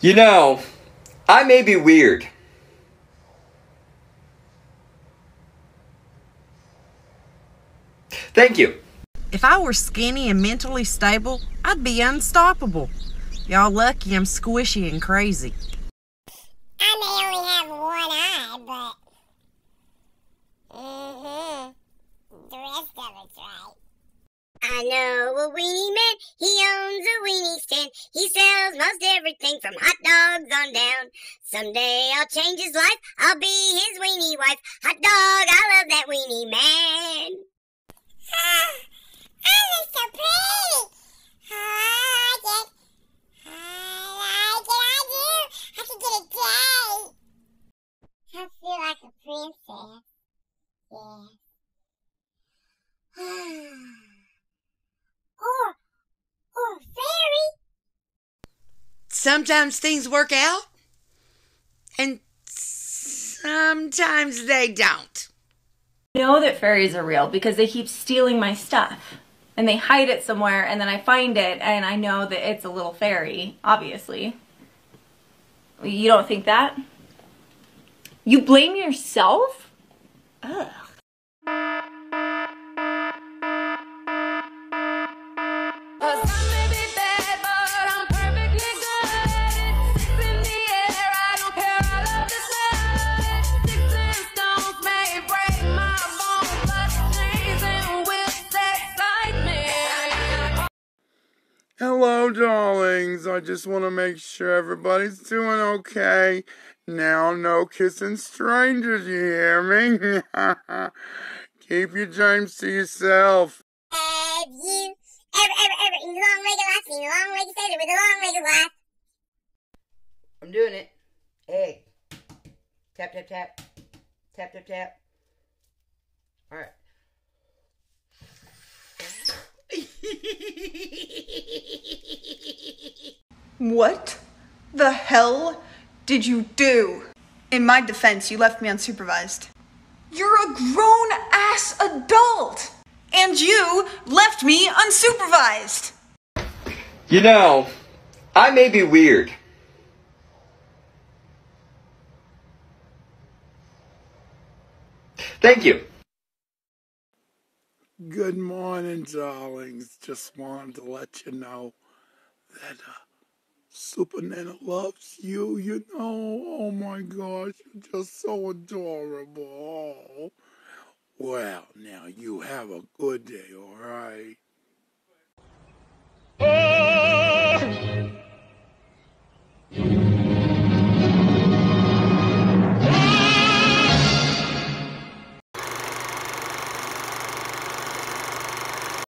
You know, I may be weird. Thank you. If I were skinny and mentally stable, I'd be unstoppable. Y'all lucky I'm squishy and crazy. I may only have one eye, but. Mm-hmm. The rest of it's right. I know a weenie man, he owns a weenie stand. He sells most everything from hot dogs on down. Someday I'll change his life, I'll be his weenie wife. Hot dog, I love that weenie man. Ah, I look so pretty. I like it. I like it, I do. I could get a date. I feel like a princess. Yeah. or, or a fairy. Sometimes things work out, and sometimes they don't. I know that fairies are real because they keep stealing my stuff. And they hide it somewhere, and then I find it, and I know that it's a little fairy, obviously. You don't think that? You blame yourself? Ugh. Darlings. I just want to make sure everybody's doing okay. Now, no kissing strangers, you hear me? Keep your dreams to yourself. Have you ever, ever, ever in the long-legged life seen a long-legged sailor with a long-legged wife? I'm doing it. Hey. Tap, tap, tap. Tap, tap, tap. Alright. What the hell did you do? In my defense, you left me unsupervised. You're a grown ass adult! And you left me unsupervised! You know, I may be weird. Thank you. Good morning, darlings. Just wanted to let you know that uh, Super Nanna loves you, you know. Oh my gosh, you're just so adorable. Well, now you have a good day, alright?